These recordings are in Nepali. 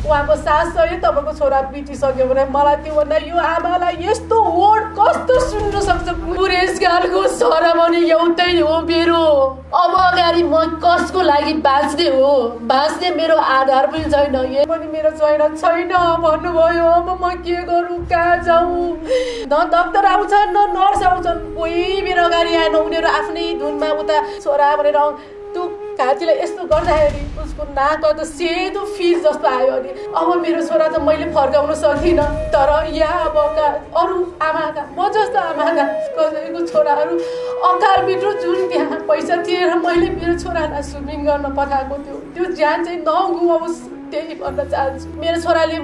उहाँको सास चाहिँ तपाईँको छोरा पिटिसक्यो भने मलाई त्योभन्दा यो आमालाई यस्तो वर्ड कस्तो सुन्नु सक्छ? बुढेसकालको छोरा भने एउटै हो मेरो। अब अगाडि म कसको लागि बाँच्ने हो? बाँच्ने मेरो आधार पनि छैन। यो पनि मेरो छोरा छैन भन्नुभयो। अब म के गरौँ? कहाँ जाउँ न डक्टर आउँछन् न नर्स आउँछन्। कोही मेरो अगाडि आएन। उनीहरू आफ्नै धुनमा उता छोरा भनेर त्यो घाँटीलाई यस्तो गर्दाखेरि? उसको नाक त सेतो फिस जस्तो आयो अनि अब मेरो छोरा त मैले फर्काउन सकिनँ तर यहाँ अबका अरू आमाका म जस्तो आमाका कसैको छोराहरू बिटो जुन त्यहाँ पैसा तिरेर मैले मेरो छोरालाई स्विमिङ गर्न पठाएको त्यो त्यो ज्यान चाहिँ नगुमाओस् त्यही भन्न चाहन्छु। मेरो छोराले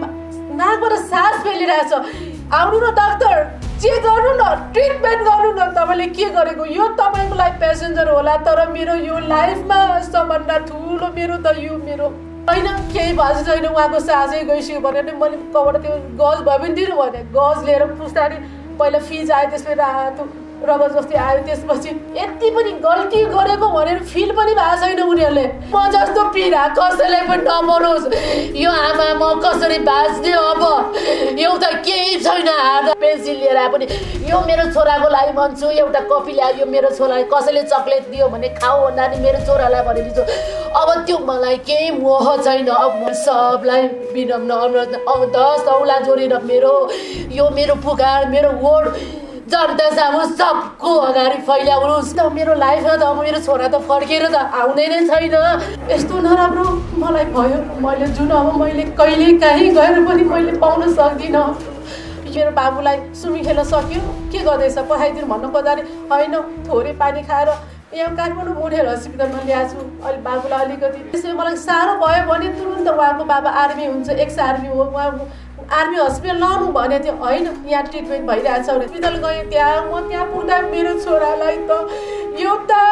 नाकबाट सास फैलिरहेछ। आउनु न डाक्टर! चेक गर्नु न ट्रिटमेन्ट गर्नु न तपाईँले के गरेको? यो तपाईँको लागि पेसेन्जर होला तर मेरो यो लाइफमा सबभन्दा ठुलो मेरो त यो मेरो होइन केही भएको छैन उहाँको सासै गइसक्यो भने मैले कबाट त्यो गज भए पनि दिनु भने गज लिएर पुस्दाखेरि पहिला फिज आयो त्यसपछि रगत जस्तै आयो त्यसपछि यति पनि गल्ती गरेको भनेर फिल पनि भएको छैन उनीहरूले। म जस्तो पिरा कसैलाई पनि नमरोस् यो आमा म कसरी बाँच्ने अब? एउटा केही छैन हात पेन्सिल लिएर आए पनि यो मेरो छोराको लागि भन्छु एउटा कपी ल्यायो मेरो छोरालाई कसैले चक्लेट दियो भने खाऊ भन्दा नि मेरो छोरालाई भनिदिन्छु अब त्यो मलाई केही मोह छैन। अब म सबलाई विनम्न अनुरोध अब दस औला जोडेर मेरो। यो मेरो पुकार मेरो वर्ड जनता सामु सबको अगाडि फैलाउनुहोस् न मेरो लाइफमा त अब मेरो छोरा त फर्केर त आउँदै नै छैन यस्तो नराम्रो मलाई भयो मैले जुन अब मैले कहिले काहीँ गएर पनि मैले पाउन सक्दिनँ मेरो बाबुलाई सुमी खेल्न सक्यो के गर्दैछ पठाइदिनु भन्नु खोज्दाखेरि होइन थोरै पानी खाएर यहाँ काठमाडौँ मोडेल हस्पिटलमा ल्याएको छु अहिले बाबुलाई अलिकति त्यसमा मलाई साह्रो भयो भने तुरुन्त उहाँको बाबा आर्मी हुन्छ एक्स आर्मी हो उहाँ आर्मी हस्पिटल लनु भने थियो होइन यहाँ ट्रिटमेन्ट भइरहेछ हस्पिटल गएँ त्यहाँ म त्यहाँ पुग्दा मेरो छोरालाई त एउटा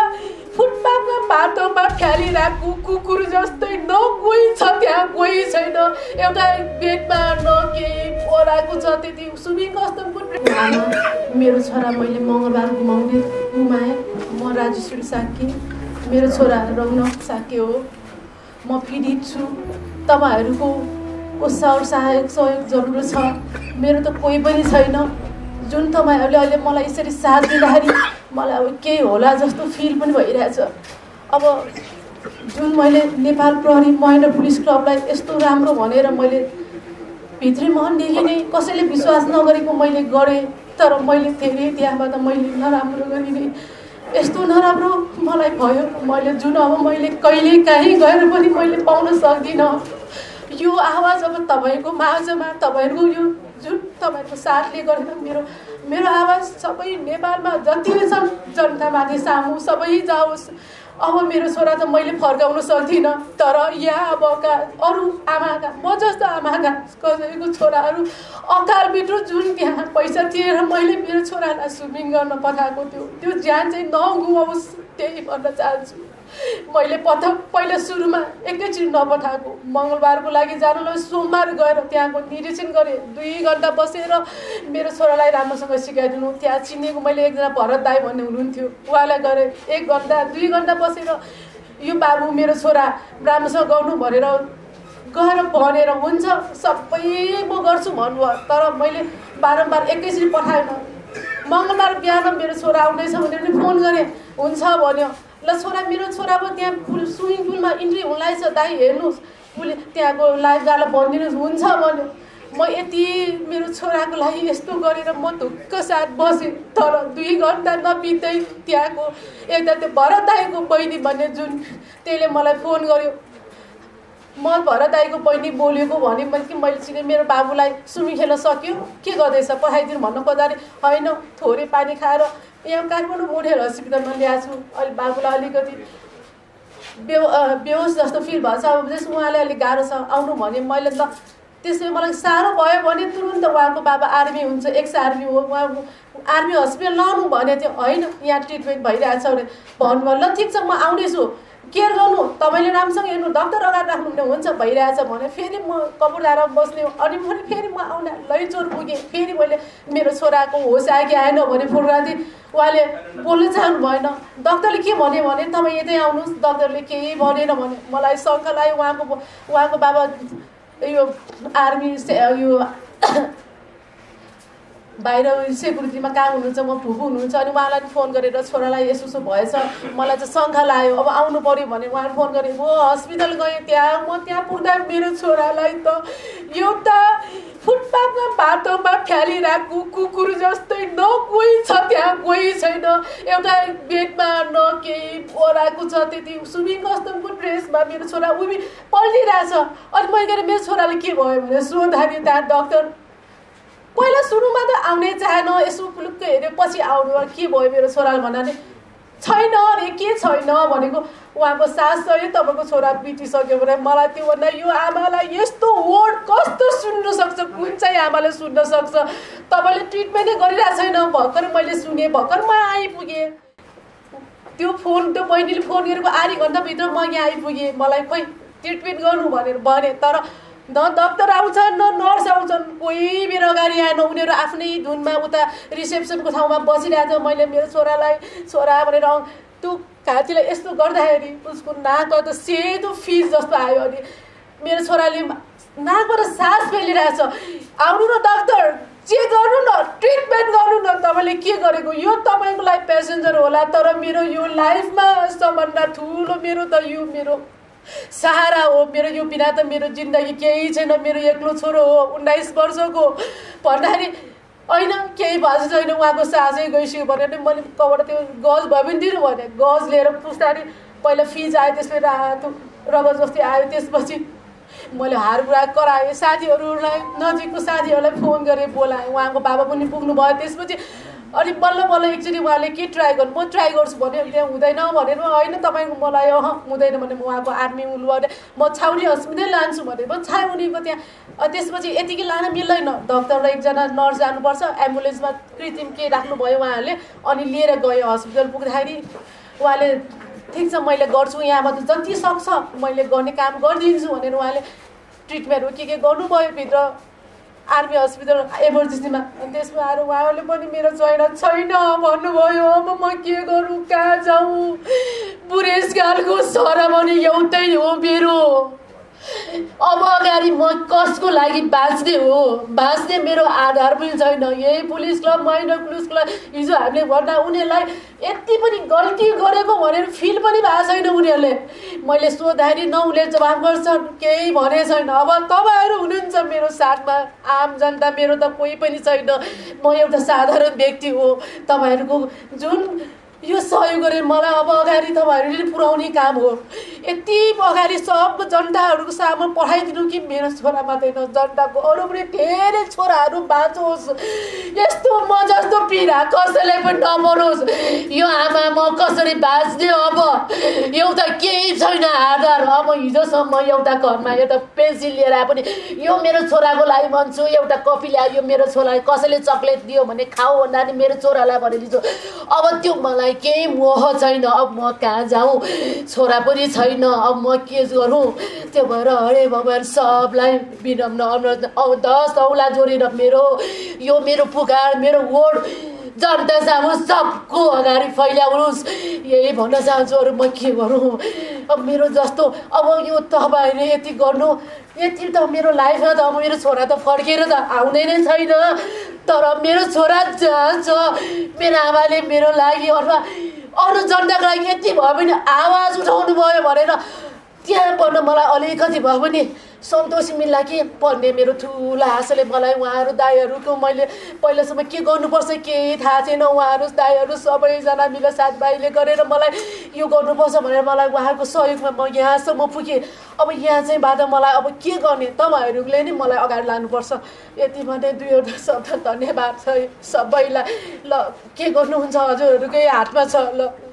फुटपाथमा बाटोमा फ्यालिरहेको कुकुर जस्तै न कोही छ त्यहाँ कोही छैन। एउटा बेडमा न केही पराएको छ त्यति सुमी कस्तो मेरो छोरा मैले मङ्गलबार घुमाउने घुमाएँ। म राजेश्वरी साकी मेरो छोरा रग्न साके हो। म पीडित छु। तपाईँहरूको सर सहायक सहयोग जरुरत छ। मेरो त कोही पनि छैन। जुन तपाईँहरूले अहिले मलाई यसरी साथ दिँदाखेरि मलाई अब केही होला जस्तो फिल पनि भइरहेछ। अब जुन मैले नेपाल प्रहरी महिला पुलिस क्लबलाई यस्तो राम्रो भनेर मैले भित्री मनदेखि नै कसैले विश्वास नगरेको मैले गरेँ तर मैले धेरै त्यहाँबाट मैले नराम्रो गरिने। यस्तो नराम्रो मलाई भयो। मैले जुन अब मैले कहिले काहीँ गएर पनि मैले पाउन सक्दिनँ। यो आवाज अब तपाईँको माझमा तपाईँहरूको यो जुन तपाईँहरूको साथले गरेर मेरो मेरो आवाज सबै नेपालमा जति छन् जनतामाथि सामु सबै जाओस्। अब मेरो छोरा त मैले फर्काउन सक्दिनँ तर यहाँ अबका अरू आमाका म जस्तो आमाका कसैको छोराहरू अकाल बिटो जुन त्यहाँ पैसा तिरेर मैले मेरो छोरालाई स्विमिङ गर्न पठाएको त्यो त्यो ज्यान चाहिँ नगुमाओस् त्यही भन्न चाहन्छु। मैले प्रथम पहिला सुरुमा एकैचोटि नपठाएको। मङ्गलबारको लागि जानुलाई सोमबार गएर त्यहाँको निरीक्षण गरेँ। दुई घन्टा बसेर मेरो छोरालाई राम्रोसँग सिकाइदिनु। त्यहाँ चिनेको मैले एकजना भरत दाई भन्ने हुनुहुन्थ्यो। उहाँलाई गरेँ। एक घन्टा दुई घन्टा बसेर यो बाबु मेरो छोरा राम्रोसँग गर्नु भनेर गएर भनेर हुन्छ सबै म गर्छु भन्नुभयो। तर मैले बारम्बार एकैचोटि पठाएन। मङ्गलबार बिहान मेरो छोरा आउँदैछ भने पनि फोन गरेँ। हुन्छ भन्यो। ल छोरा मेरो छोराको त्यहाँ पुल स्विमिङ पुलमा इन्ट्री हुनलाई छ दाइ हेर्नुहोस्। उसले त्यहाँको लाइफ गार्डलाई भनिदिनुहोस् हुन्छ भन्यो। म यति मेरो छोराको लागि यस्तो गरेर म ढुक्क साथ बसेँ तर दुई घन्टा नबित्दै त्यहाँको एउटा त्यो भरत दाईको बहिनी भन्ने जुन त्यसले मलाई फोन गर्यो। म भरत दाईको बहिनी बोलेको भने कि मैले चिने मेरो बाबुलाई स्विमिङ खेल्न सक्यो? के गर्दैछ? पठाइदिनु भन्नु खोज्दाखेरि होइन थोरै पानी खाएर यहाँ काठमाडौँ मोडेल हस्पिटलमा ल्याएको छु। अहिले बाबुलाई अलिकति बेहो बेहोस जस्तो फिल भएको छ। अब जस उहाँले अलिक गाह्रो छ आउनु भने मैले त त्यसमा मलाई साह्रो भयो भने तुरुन्त उहाँको बाबा आर्मी हुन्छ एक्स आर्मी हो। उहाँ आर्मी हस्पिटल लनु भने थियो होइन यहाँ ट्रिटमेन्ट भइरहेछ भने भन्नुभयो ल ठिक छ म आउँदैछु केयर गर्नु? तपाईँले राम्रोसँग हेर्नु डक्टर अगाडि राख्नु हुन्छ भइरहेछ भने फेरि म कपुरधारा बस्ने अनि पनि फेरि म आउने लैचोर पुगेँ। फेरि मैले मेरो छोराको होस आयो आएन भने फोटोग्राफी उहाँले बोल्नु चाहनु भएन। डक्टरले के भन्यो भने तपाईँ यतै आउनुहोस्। डक्टरले केही भनेन भने मलाई शङ्का लाग्यो। उहाँको उहाँको बाबा यो आर्मी यो बाहिर सेक्युरिटीमा काम हुनुहुन्छ म फुपू हुनुहुन्छ अनि उहाँलाई फोन गरेर छोरालाई यसो उसो भएछ मलाई चाहिँ शङ्का लाग्यो अब आउनु पऱ्यो भने उहाँले फोन गरेँ म हस्पिटल गएँ त्यहाँ म त्यहाँ पुग्दा मेरो छोरालाई त एउटा फुटपाथमा बाटोमा फ्यालिरहेको कुकुर जस्तै न कोही छ त्यहाँ कोही छैन एउटा बेडमा न केही ओराएको छ त्यति सुइमिङ कस्टमको ड्रेसमा मेरो छोरा उभि पल्टिरहेछ अनि मैले मेरो छोरालाई के भयो? भने सोद्धाखेरि त्यहाँ डक्टर। पहिला सुरुमा त आउनै चाहेन यसो पुलुक्कै हेऱ्यो पछि आउनु के भयो मेरो छोराले भन्नाले छैन अरे के छैन? भनेको उहाँको सास चाहिँ तपाईँको छोरा बितिसक्यो भने मलाई त्यो भन्दा यो आमालाई यस्तो वर्ड कस्तो सुन्नु सक्छ? कुन चाहिँ आमाले सुन्न सक्छ? तपाईँले ट्रिटमेन्टै गरिरहेको छैन। भर्खर मैले सुनेँ भर्खर म आइपुगेँ। त्यो फोन त्यो बहिनीले फोन गरेको आधी घन्टाभित्र म यहाँ आइपुगेँ। मलाई खोइ ट्रिटमेन्ट गर्नु भनेर भने तर न डक्टर आउँछन् न नर्स आउँछन् कोही मेरो अगाडि आएन उनीहरू आफ्नै धुनमा उता रिसेप्सनको ठाउँमा बसिरहेको छ मैले मेरो छोरालाई छोरा भनेर त्यो घाँटीलाई यस्तो गर्दाखेरि उसको नाकबाट सेतो फिज जस्तो आयो अनि मेरो छोराले नाकबाट सास फेलिरहेछ। आउनु न डक्टर चेक गर्नु न ट्रिटमेन्ट गर्नु न। तपाईँले के गरेको? यो तपाईँको लागि पेसेन्जर होला तर मेरो यो लाइफमा सबभन्दा ठुलो मेरो त यो मेरो सहारा हो मेरो यो बिना त मेरो जिन्दगी केही छैन मेरो एक्लो छोरो हो उन्नाइस वर्षको भन्दाखेरि होइन केही भएको छैन उहाँको सासै गइसक्यो भनेर मैले कबाट त्यो गज भयो भने दिनु भने गज लिएर पुस्दाखेरि पहिला फिज आयो त्यसपछि रातो रबर जस्तै आयो त्यसपछि मैले हार कुरा कराएँ साथीहरूलाई नजिकको साथीहरूलाई फोन गरेँ बोलाएँ उहाँको बाबा पनि पुग्नु भयो त्यसपछि अनि बल्ल बल्ल एकचोटि उहाँले के ट्राई गर्नु? म ट्राई गर्छु भने त्यहाँ हुँदैन भनेर होइन तपाईँको मलाई अह हुँदैन भने उहाँको आर्मी उल्लु म छाउनी हस्पिटल लान्छु भने म छाउनीको त्यहाँ त्यसपछि यतिकै लान मिल्दैन। डक्टर र एकजना नर्स जानुपर्छ एम्बुलेन्समा कृत्रिम के राख्नुभयो उहाँहरूले अनि लिएर गयो हस्पिटल पुग्दाखेरि। उहाँले ठिक छ मैले गर्छु यहाँबाट जति सक्छ मैले गर्ने काम गरिदिन्छु भनेर उहाँले ट्रिटमेन्टहरू के के गर्नुभयो भित्र। आर्मी हस्पिटल इमर्जेन्सीमा त्यसमा आएर उहाँहरूले पनि मेरो छैन छैन भन्नुभयो। अब म के गरौँ? कहाँ जाउँ बुढेसकालको पनि एउटै हो मेरो। अब अगाडि म कसको लागि बाँच्ने हो? बाँच्ने मेरो आधार पनि छैन। यही police club minor police club हिजो हामीले भन्दा उनीहरूलाई यति पनि गल्ती गरेको भनेर फिल पनि भएको छैन उनीहरूले। मैले सोद्धाखेरि न उसले जवाब गर्छन् केही भने छैन। अब तपाईँहरू हुनुहुन्छ मेरो साथमा। आम जनता मेरो त कोही पनि छैन। म एउटा साधारण व्यक्ति हो। तपाईँहरूको जुन यो सहयोग गरेर मलाई अब अगाडि तपाईँहरूले पुऱ्याउने काम हो। यति अगाडि सब जनताहरूको सामु पठाइदिनु कि मेरो छोरा मात्रै न जनताको अरू पनि धेरै छोराहरू बाँचोस्। यस्तो म जस्तो पीडा कसैलाई पनि नमरोस् यो आमा म कसरी बाँच्ने अब? एउटा केही छैन आधार। अब हिजोसम्म एउटा घरमा एउटा पेन्सिल लिएर आए पनि यो मेरो छोराको लागि भन्छु एउटा कपी ल्यायो मेरो छोरालाई कसैले चक्लेट दियो भने खाऊ भन्दा नि मेरो छोरालाई भनिदिन्छु। अब त्यो मलाई केही मोह छैन। अब म कहाँ जाउँ छोरा पनि छैन। अब म के गरौँ त्यो भएर हरे भगवान् सबलाई विनम्न अनुरोध दस औला जोडेर मेरो यो मेरो पुकार मेरो वोड जनता सामु सबको अगाडि फैलाउनुहोस् यही भन्न चाहन्छु अरू म के गरौँ अब मेरो जस्तो अब यो तपाईँहरूले यति गर्नु यति त मेरो लाइफमा त अब मेरो छोरा त फर्केर त आउँदै नै छैन तर मेरो छोरा जहाँ छ मेरो आमाले मेरो लागि अथवा अरू जनताको लागि यति भयो भने आवाज उठाउनु भयो भनेर त्यहाँ पढ्न मलाई अलिकति भयो भने सन्तोष मिल्ला कि पढ्ने मेरो ठुलो आशाले मलाई उहाँहरू दाईहरूको मैले पहिलासम्म के गर्नुपर्छ केही थाहा छैन। उहाँहरू दाईहरू सबैजना मिलेर साथीभाइले गरेर मलाई यो गर्नुपर्छ भनेर मलाई उहाँहरूको सहयोगमा म यहाँसम्म पुगेँ। अब यहाँ चाहिँ बाद मलाई अब के गर्ने? तपाईँहरूले नै मलाई अगाडि लानुपर्छ। यति भने दुईवटा शब्द धन्यवाद छ सबैलाई। ल के गर्नुहुन्छ हजुरहरूकै हातमा छ। ल।